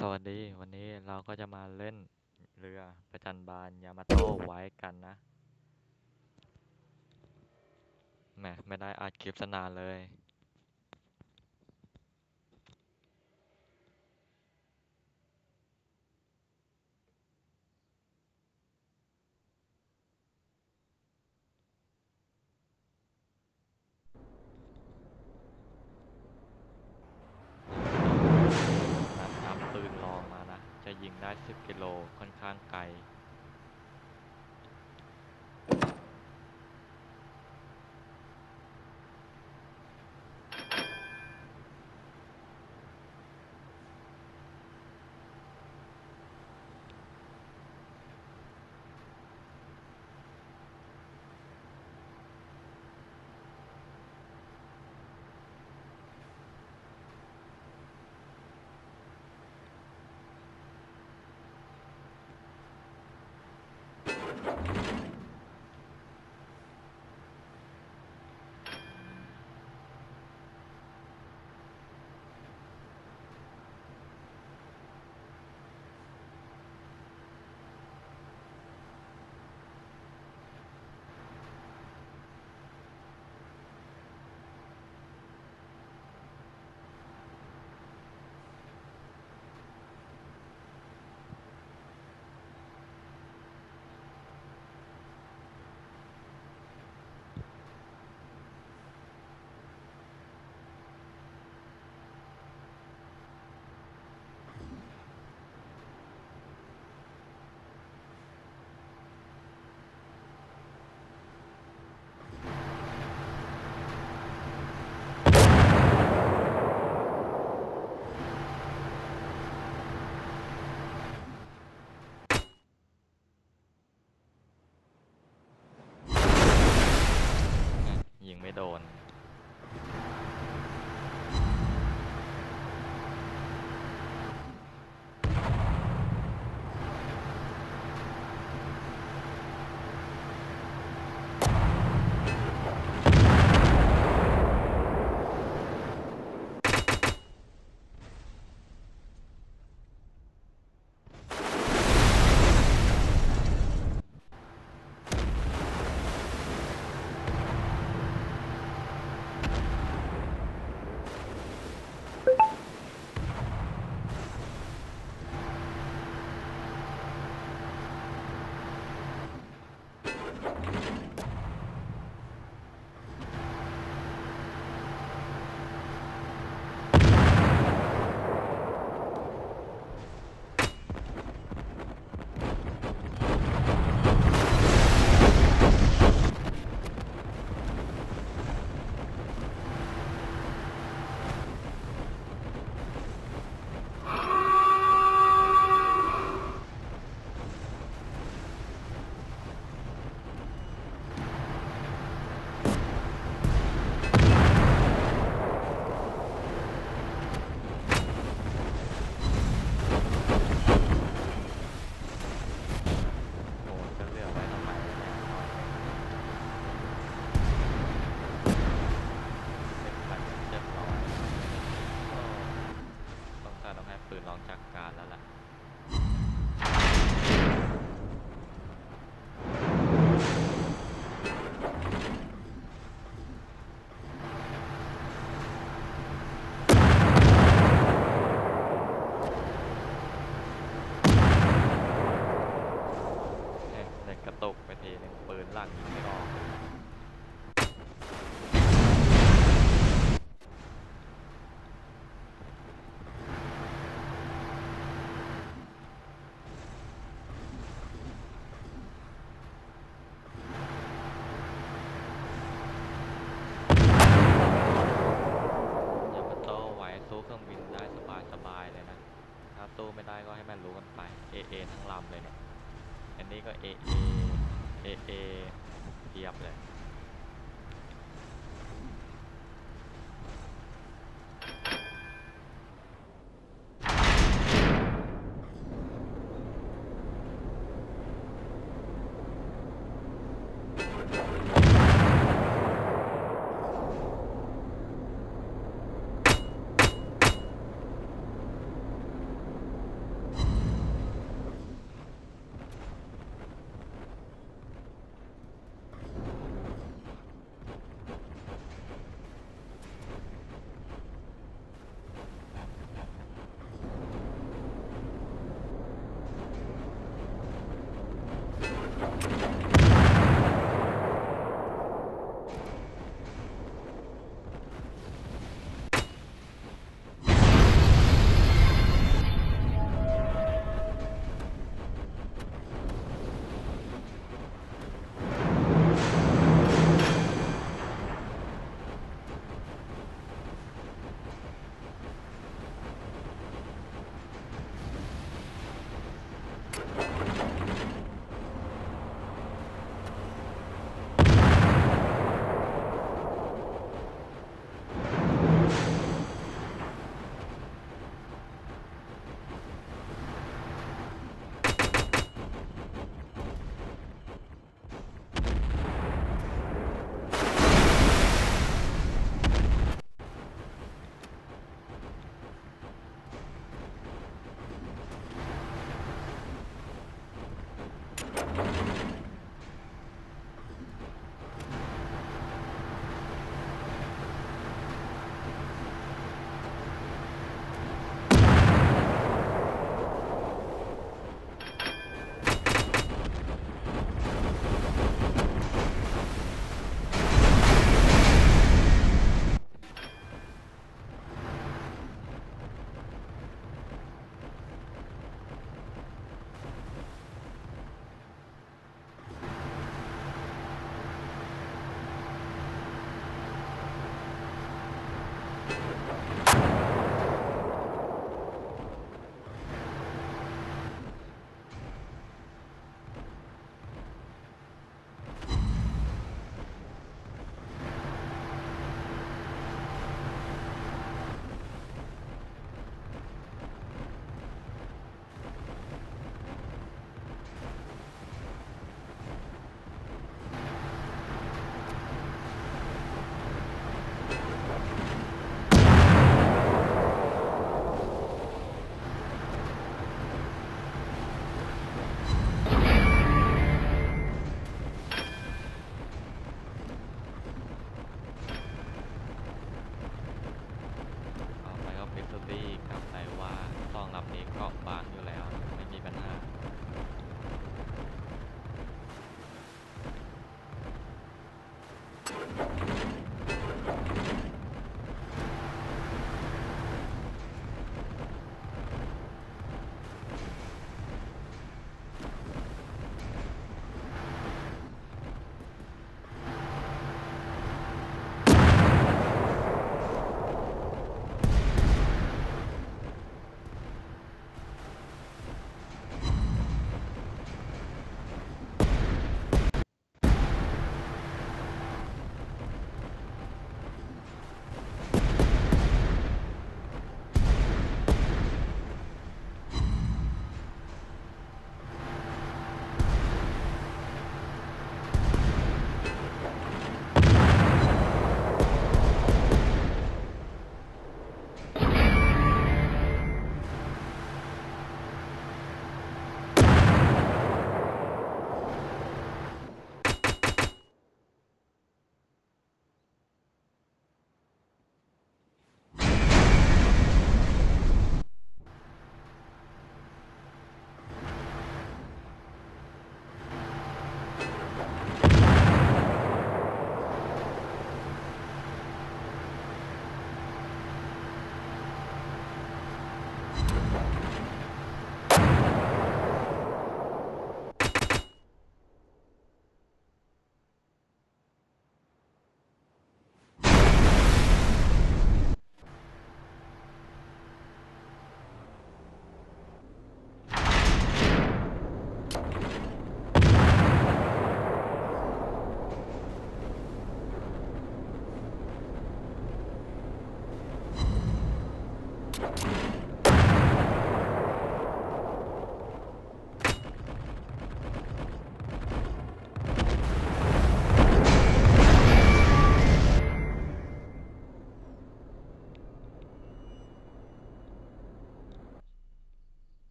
สวัสดี วันนี้เราก็จะมาเล่นเรือประจันบานยามาโตไว้กันนะแหมไม่ได้อัดคลิปนานเลย เคเทียบเลย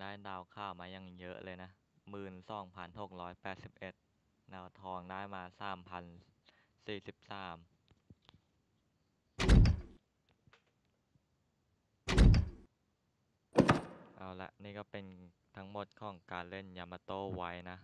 ได้ดาวข้าวมายังเยอะเลยนะหมื่นสองพันหกร้อยแปดสิบเอ็ดดาวทองได้มาสามพันสี่สิบสามเอาละนี่ก็เป็นทั้งหมดของการเล่นยามาโต้ไว้นะ